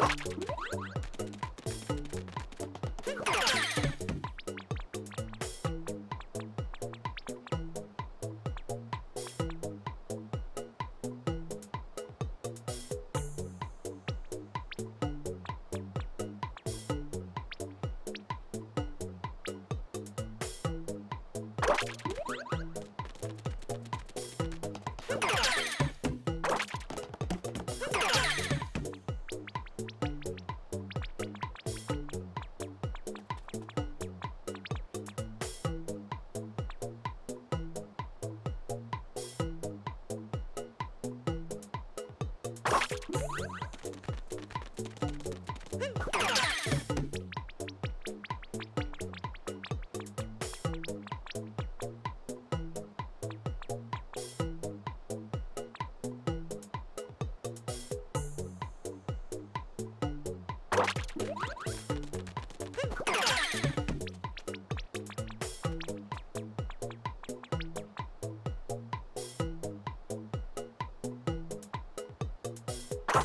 you you you